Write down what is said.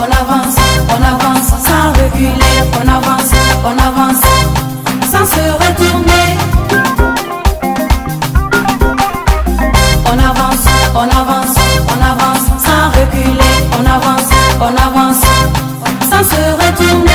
on avance, on avance sans reculer, on avance, on avance sans se retourner. On avance, on avance, on avance sans reculer, on avance, on avance sans se retourner.